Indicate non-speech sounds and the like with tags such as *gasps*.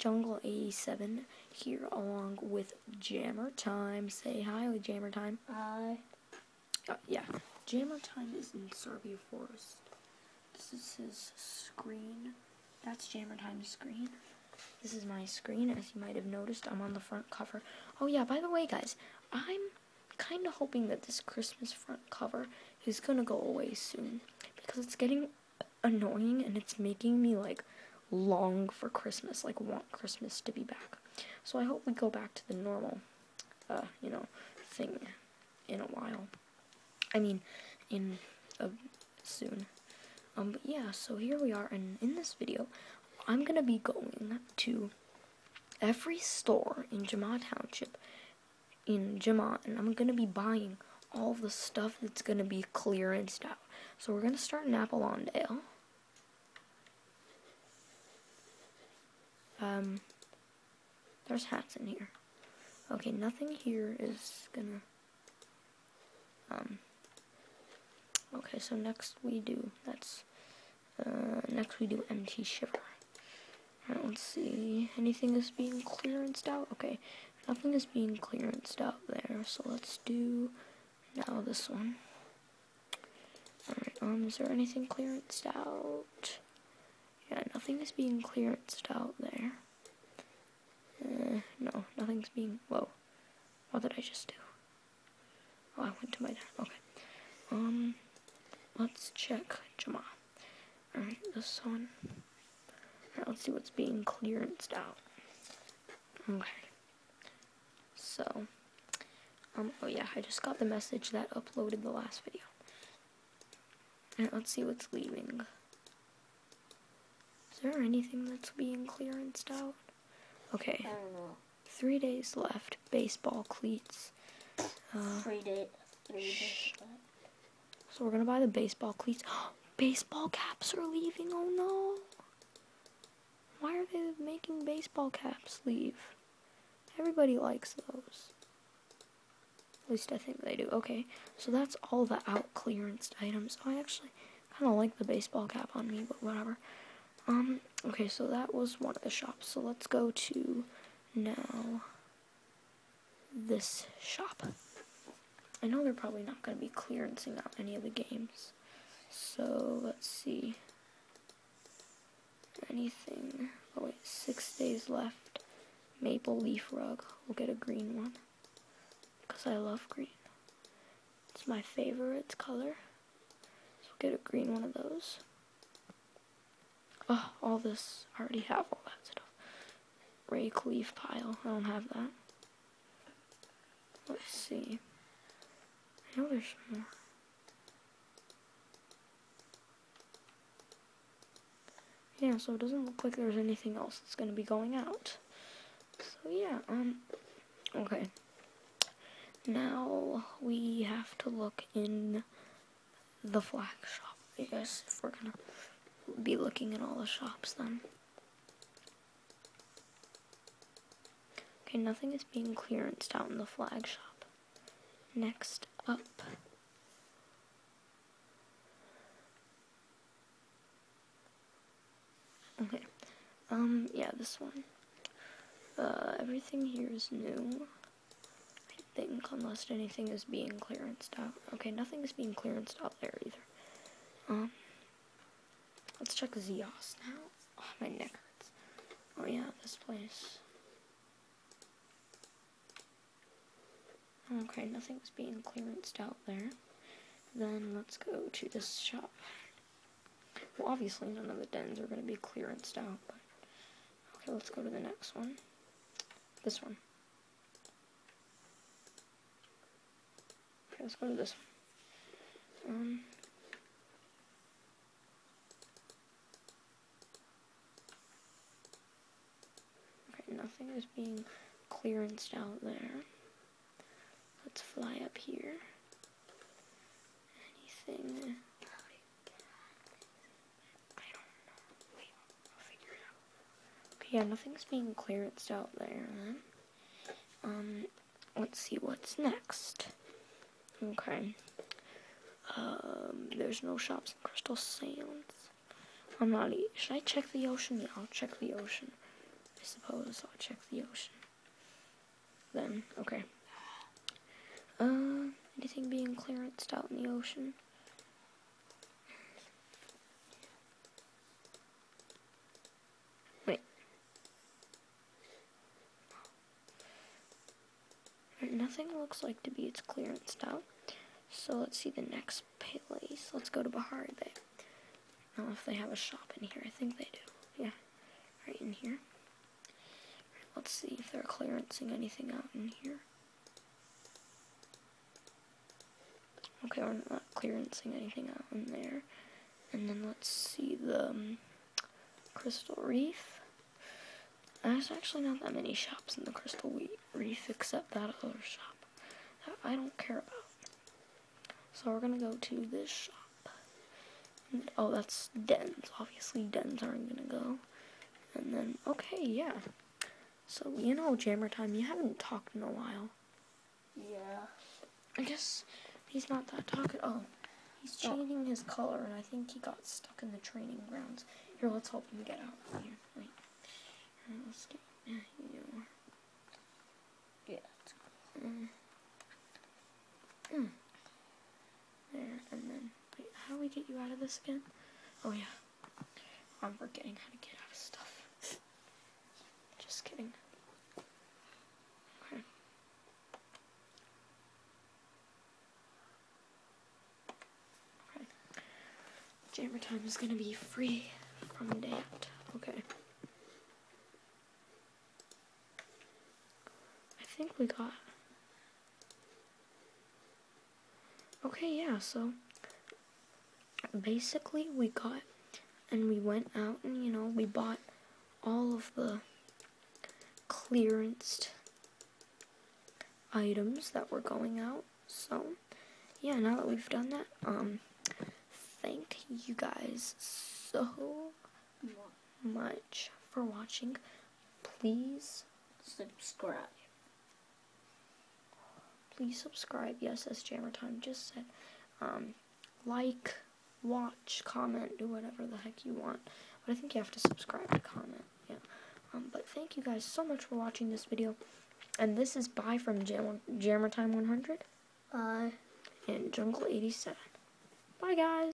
Jungle 87 here along with Jammer Time. Say hi with Jammer Time. Hi. Uh, yeah, Jammer Time is in Sarepia Forest. This is his screen. That's Jammer Time's screen. This is my screen, as you might have noticed. I'm on the front cover. Oh yeah, by the way, guys, I'm kind of hoping that this Christmas front cover is gonna go away soon because it's getting annoying and it's making me like long for Christmas, like want Christmas to be back. So I hope we go back to the normal, uh, you know, thing in a while. I mean, in soon. Um, but yeah, so here we are, and in this video, I'm gonna be going to every store in Jamaa Township in Jamaa, and I'm gonna be buying all the stuff that's gonna be clearanced out. So we're gonna start in Appondale. Um, there's hats in here. Okay, nothing here is gonna, um, okay, so next we do, that's, uh, next we do MT Shiveer. Let's see, anything is being clearanced out? Okay, nothing is being clearanced out there, so let's do, now this one. Alright, um, is there anything clearanced out? Yeah, nothing is being clearanced out there. Uh, no, nothing's being, whoa. What did I just do? Oh, I went to my, dad. okay. Um, let's check Jamaa. Alright, this one. Alright, let's see what's being clearanced out. Okay. So, um, oh yeah, I just got the message that uploaded the last video. Alright, let's see what's leaving. Is there anything that's being clearanced out? Okay. I don't know. Three days left. Baseball cleats. Uh, Three days. Three days left. so we're gonna buy the baseball cleats. *gasps* baseball caps are leaving. Oh no! Why are they making baseball caps leave? Everybody likes those. At least I think they do. Okay, so that's all the out clearance items. I actually kind of like the baseball cap on me, but whatever. Um, okay, so that was one of the shops. So let's go to now this shop. I know they're probably not going to be clearancing out any of the games. So let's see. Anything. Oh wait, six days left. Maple leaf rug. We'll get a green one. Because I love green. It's my favorite color. So we'll get a green one of those. Oh, all this. I already have all that stuff. Rake leaf pile. I don't have that. Let's see. I know there's more. Yeah, so it doesn't look like there's anything else that's going to be going out. So yeah, um, okay. Now we have to look in the flag shop, I guess, if we're going to be looking in all the shops then. Okay, nothing is being clearanced out in the flag shop. Next up. Okay. Um, yeah, this one. Uh, everything here is new. I think, unless anything is being clearanced out. Okay, nothing is being clearanced out there either. Um, let's check Zios now. Oh, my neck hurts. Oh yeah, this place. Okay, nothing's being clearanced out there. Then let's go to this shop. Well, obviously none of the dens are going to be clearanced out, but okay, let's go to the next one. This one. Okay, let's go to this one. Um, okay, nothing is being clearanced out there. Let's fly up here. Anything? I don't know. Wait, I'll figure it out. Okay, yeah, nothing's being clearanced out there. Um, let's see what's next. Okay. Um, there's no shops in Crystal Sands. I'm not. E should I check the ocean? Yeah, I'll check the ocean. I suppose. I'll check the ocean. Then, okay. Uh, anything being clearanced out in the ocean? Wait. Alright, Nothing looks like to be its clearanced out. So let's see the next place. Let's go to Bahari Bay. I don't know if they have a shop in here. I think they do. Yeah, right in here. Let's see if they're clearancing anything out in here. Okay, we're not clearancing anything out in there. And then let's see the um, Crystal Reef. There's actually not that many shops in the Crystal Reef except that other shop that I don't care about. So we're gonna go to this shop. And, oh, that's dens. Obviously, dens aren't gonna go. And then, okay, yeah. So, you know, Jammer Time, you haven't talked in a while. Yeah. I guess he's not that talkative. Oh, he's Oh. changing his color, and I think he got stuck in the training grounds. Here, let's help him get out. Here, wait. Here, let's get yeah, you. Yeah. Mm. Mm. There, and then, wait, how do we get you out of this again? Oh, yeah. I'm forgetting how to get out of stuff. Just kidding. Okay. Okay. Jammer time is gonna be free from debt. Okay. I think we got. Okay, yeah, so basically we got and we went out and you know we bought all of the clearanced items that were going out so yeah now that we've done that um thank you guys so much for watching. Please Subscribe. please subscribe. Yes as jammer time just said. Um like watch comment do whatever the heck you want. But i think you have to subscribe to comment. Yeah. Um but thank you guys so much for watching this video. And this is bye from Jam- jammer time 100 Bye. and jungle 87 bye guys